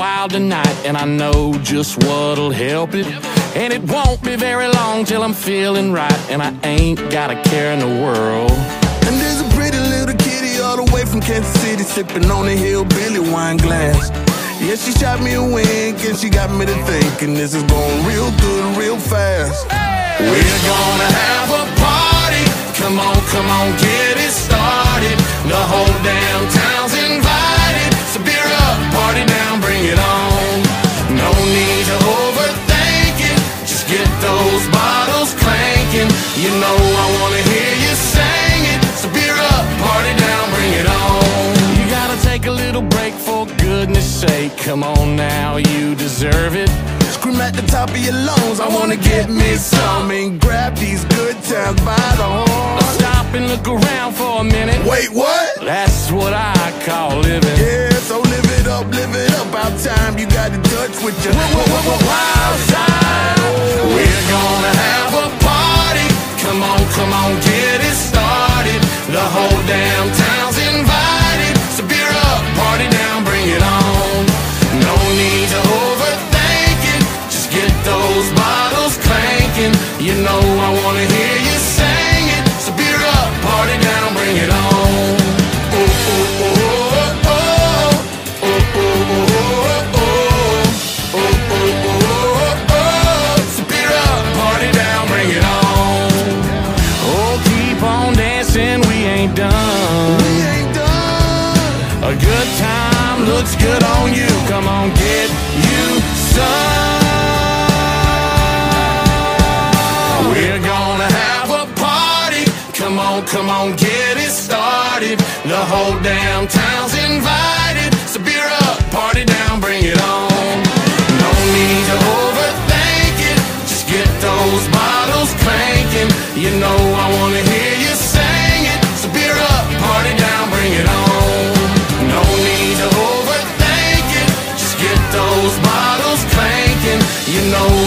wild tonight, and I know just what'll help it. And it won't be very long till I'm feeling right, and I ain't got a care in the world. And there's a pretty little kitty all the way from Kansas City, sipping on a hillbilly wine glass. Yeah, she shot me a wink and she got me to thinking this is going real good, real fast. We're gonna have a party. Come on, come on, get sake. Come on now, you deserve it. Scream at the top of your lungs, I wanna get me some and grab these good times by the horn. Stop and look around for a minute. Wait, what? That's what I call living. Yeah, so live it up, live it up. About time you got in touch with your wild side. We're gonna have a party. Come on, come on, get You know I wanna hear you sing it. So beer up, party down, bring it on. Oh, oh, oh, oh, oh. Oh, oh, oh, oh, oh. Oh, oh, oh, oh. So beer up, party down, bring it on. Oh, keep on dancing, we ain't done. We ain't done. A good time looks good on you. Come on, get you Come on, get it started. The whole damn town's invited. So beer up, party down, bring it on. No need to overthink it. Just get those bottles clanking. You know I wanna hear you sing it. So beer up, party down, bring it on. No need to overthink it. Just get those bottles clanking. You know.